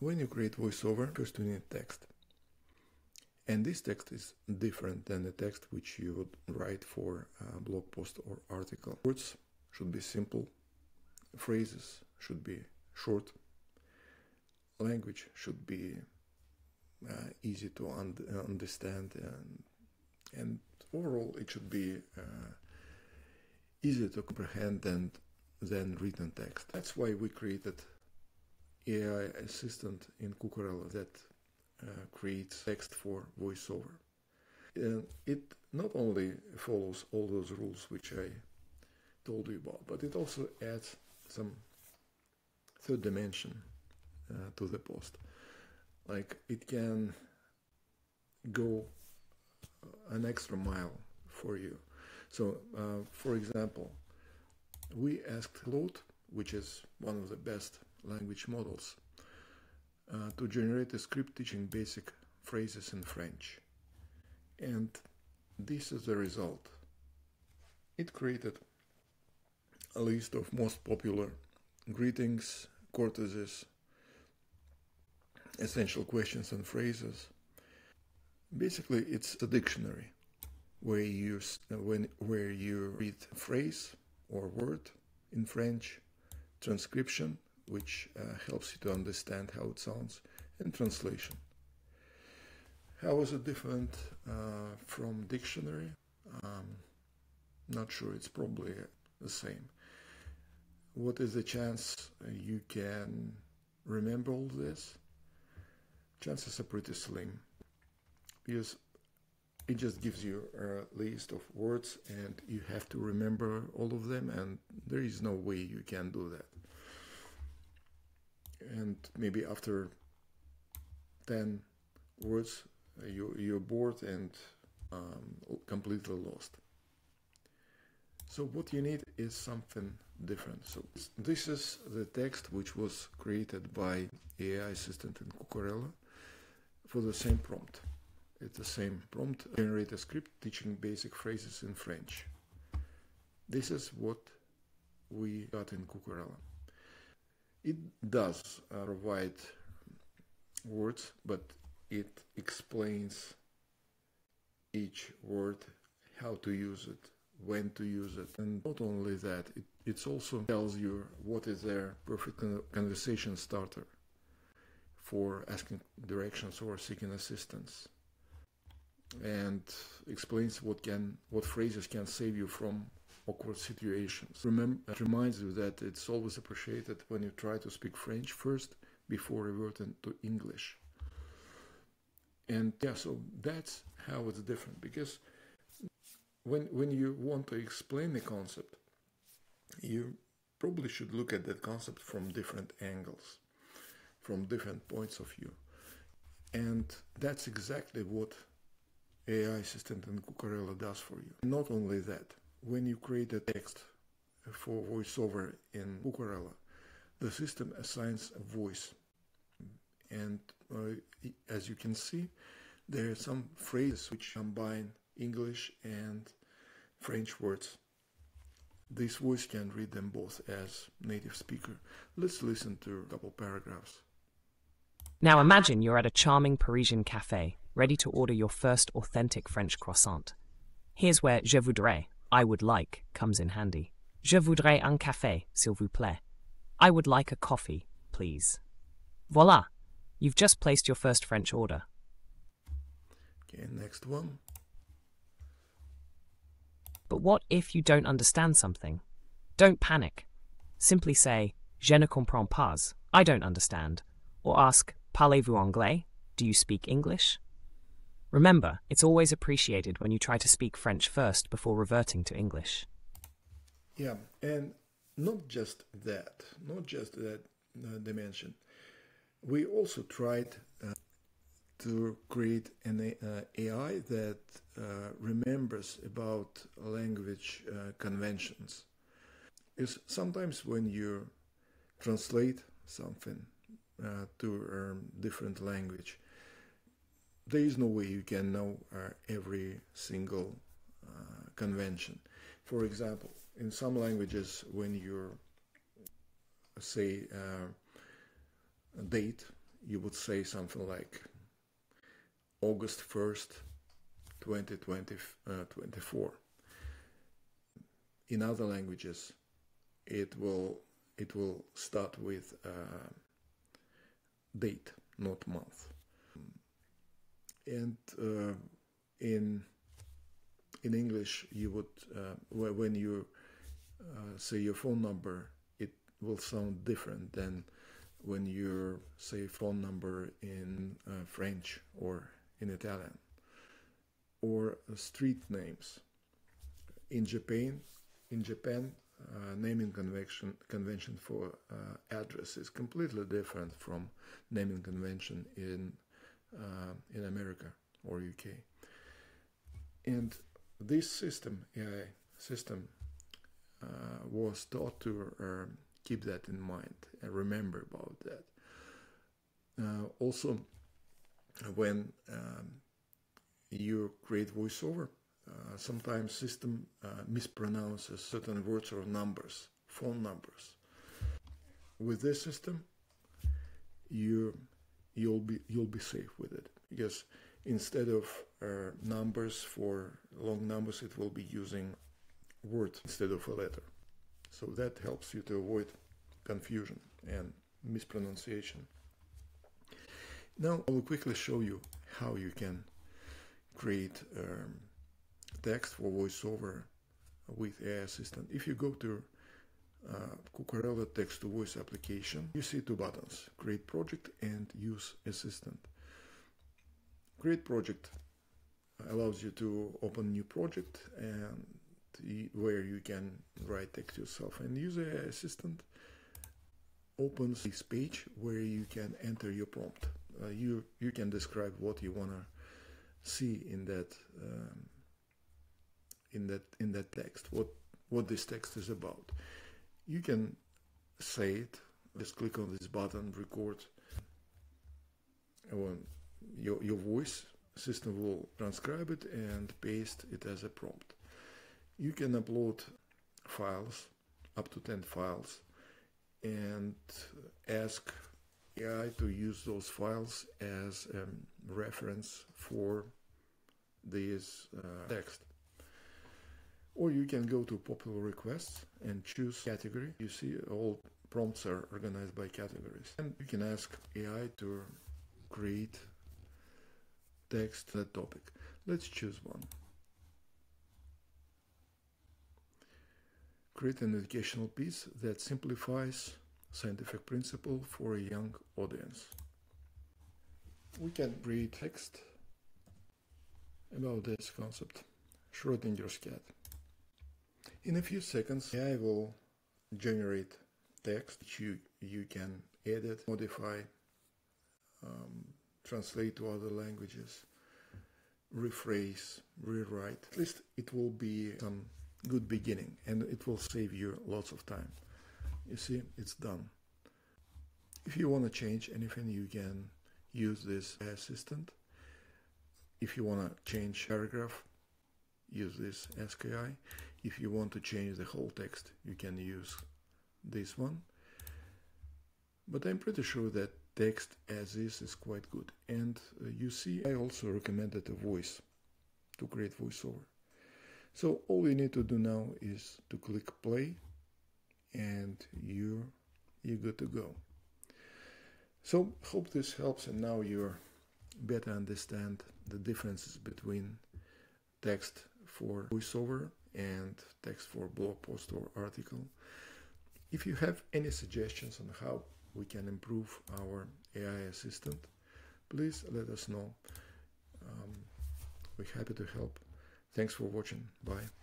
when you create voiceover, first you need text. And this text is different than the text which you would write for a blog post or article. Words should be simple, phrases should be short, language should be uh, easy to un- understand, and, and overall it should be uh, easy to comprehend and than written text. That's why we created AI assistant in Kukarella that uh, creates text for voiceover. And it not only follows all those rules which I told you about, but it also adds some third dimension uh, to the post. Like it can go an extra mile for you. So, uh, for example, we asked Claude, which is one of the best language models, uh, to generate a script teaching basic phrases in French. And this is the result. It created a list of most popular greetings, courtesies, essential questions and phrases. Basically, it's a dictionary where you when where you read a phrase or word in French, transcription, which uh, helps you to understand how it sounds, and translation. How is it different uh, from dictionary? Um, not sure. It's probably the same. What is the chance you can remember all this? Chances are pretty slim because it just gives you a list of words and you have to remember all of them and there is no way you can do that and maybe after 10 words you, you're bored and um, completely lost so what you need is something different so this is the text which was created by AI assistant in Kukarella for the same prompt it's the same prompt, generate a script teaching basic phrases in French. This is what we got in Kukarella. It does provide words, but it explains each word, how to use it, when to use it. And not only that, it it also tells you what is their perfect conversation starter for asking directions or seeking assistance and explains what can what phrases can save you from awkward situations. Remember, it uh, reminds you that it's always appreciated when you try to speak French first before reverting to English. And yeah, so that's how it's different because when when you want to explain the concept, you probably should look at that concept from different angles, from different points of view. And that's exactly what AI assistant in Kukarella does for you. Not only that, when you create a text for voiceover in Kukarella, the system assigns a voice. And uh, as you can see, there are some phrases which combine English and French words. This voice can read them both as native speaker. Let's listen to a couple paragraphs. Now imagine you're at a charming Parisian cafe ready to order your first authentic French croissant. Here's where je voudrais, I would like, comes in handy. Je voudrais un café, s'il vous plaît. I would like a coffee, please. Voila! You've just placed your first French order. Okay, next one. But what if you don't understand something? Don't panic. Simply say, Je ne comprends pas, I don't understand, or ask, Parlez-vous anglais? Do you speak English? Remember, it's always appreciated when you try to speak French first before reverting to English. Yeah, and not just that, not just that uh, dimension. We also tried uh, to create an uh, AI that uh, remembers about language uh, conventions. Is sometimes when you translate something uh, to a um, different language, there is no way you can know uh, every single uh, convention. For example, in some languages, when you say uh, date, you would say something like August 1st, 2024. Uh, In other languages, it will it will start with uh, date, not month. And uh, in in English, you would uh, when you uh, say your phone number, it will sound different than when you say phone number in uh, French or in Italian or street names. In Japan, in Japan, uh, naming convention convention for uh, address is completely different from naming convention in uh, in America or UK. And this system, AI system, uh, was taught to um, keep that in mind and remember about that. Uh, also, when um, you create voiceover, uh, sometimes system uh, mispronounces certain words or numbers, phone numbers. With this system, you you'll be you'll be safe with it because instead of uh, numbers for long numbers, it will be using word instead of a letter. So that helps you to avoid confusion and mispronunciation. Now I will quickly show you how you can create um, text for voiceover with AI Assistant. If you go to uh, Kukarella text to voice application, you see two buttons, create project and use assistant. Create project allows you to open new project and where you can write text yourself and use assistant opens this page where you can enter your prompt. Uh, you you can describe what you wanna see in that um, in that in that text. What what this text is about. You can say it. Just click on this button, record. And your your voice system will transcribe it and paste it as a prompt. You can upload files, up to 10 files, and ask AI to use those files as a reference for this uh, text. Or you can go to popular requests and choose category. You see all prompts are organized by categories. And you can ask AI to create text that topic. Let's choose one. Create an educational piece that simplifies scientific principle for a young audience. We can read text about this concept, Schrodinger's cat. In a few seconds, AI will generate text you, you can edit, modify, um, translate to other languages, rephrase, rewrite. At least it will be some good beginning and it will save you lots of time. You see, it's done. If you want to change anything, you can use this assistant. If you want to change paragraph, use this Ask AI. If you want to change the whole text, you can use this one. But I'm pretty sure that text as is is quite good. And uh, you see, I also recommended a voice to create voiceover. So all you need to do now is to click play and you're, you're good to go. So hope this helps and now you're better understand the differences between text for voiceover and text for blog post or article. If you have any suggestions on how we can improve our AI assistant, please let us know. Um, we're happy to help. Thanks for watching. Bye.